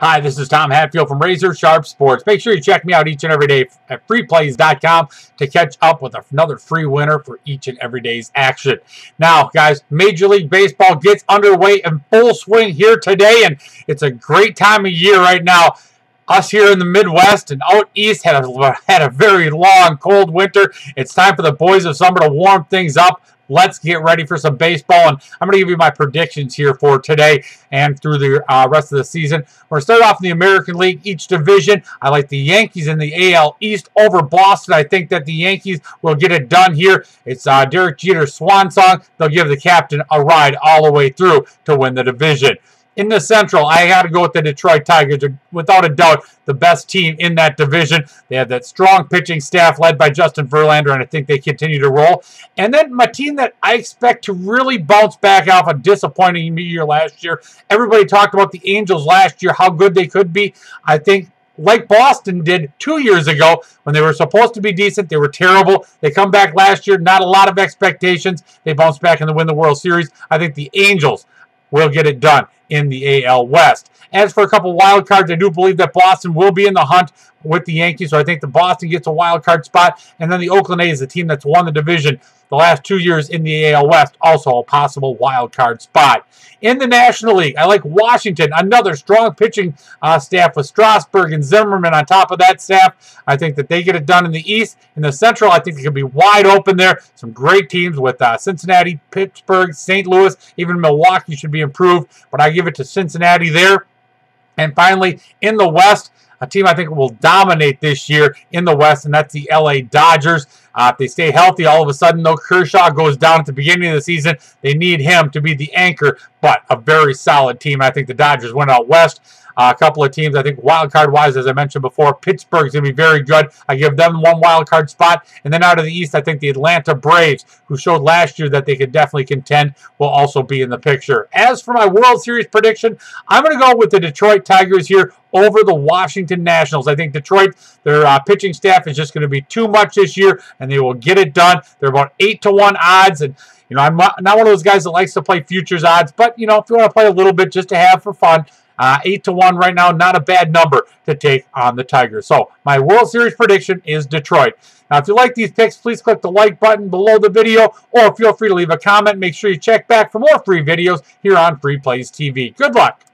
Hi, this is Tom Hatfield from Razor Sharp Sports. Make sure you check me out each and every day at freeplays.com to catch up with another free winner for each and every day's action. Now, guys, Major League Baseball gets underway in full swing here today, and it's a great time of year right now us here in the Midwest and out east had a, had a very long, cold winter. It's time for the boys of summer to warm things up. Let's get ready for some baseball, and I'm going to give you my predictions here for today and through the uh, rest of the season. We're going to start off in the American League, each division. I like the Yankees in the AL East over Boston. I think that the Yankees will get it done here. It's uh, Derek Jeter's swan song. They'll give the captain a ride all the way through to win the division. In the Central, I got to go with the Detroit Tigers. Without a doubt, the best team in that division. They have that strong pitching staff led by Justin Verlander, and I think they continue to roll. And then my team that I expect to really bounce back off a disappointing year last year. Everybody talked about the Angels last year, how good they could be. I think like Boston did two years ago when they were supposed to be decent. They were terrible. They come back last year, not a lot of expectations. They bounce back and win the World Series. I think the Angels will get it done in the AL West. As for a couple wild cards, I do believe that Boston will be in the hunt with the Yankees, so I think the Boston gets a wild card spot, and then the Oakland A's, is the team that's won the division the last two years in the AL West, also a possible wild card spot. In the National League, I like Washington, another strong pitching uh, staff with Strasburg and Zimmermann on top of that staff. I think that they get it done in the East. In the Central, I think it could be wide open there. Some great teams with uh, Cincinnati, Pittsburgh, St. Louis, even Milwaukee should be improved, but I give it to Cincinnati there. And finally, in the West, a team I think will dominate this year in the West, and that's the LA Dodgers. Uh, if they stay healthy, all of a sudden, though, Kershaw goes down at the beginning of the season. They need him to be the anchor, but a very solid team. I think the Dodgers went out West. Uh, a couple of teams, I think wild card wise, as I mentioned before, Pittsburgh's going to be very good. I give them one wild card spot. And then out of the East, I think the Atlanta Braves, who showed last year that they could definitely contend, will also be in the picture. As for my World Series prediction, I'm going to go with the Detroit Tigers here over the Washington Nationals. I think Detroit, their uh, pitching staff is just going to be too much this year, and they will get it done. They're about 8 to 1 odds, and you know, I'm not one of those guys that likes to play futures odds, but you know, if you want to play a little bit just to have for fun, uh, 8 to 1 right now, not a bad number to take on the Tigers. So, my World Series prediction is Detroit. Now, if you like these picks, please click the like button below the video or feel free to leave a comment. Make sure you check back for more free videos here on Free Plays TV. Good luck.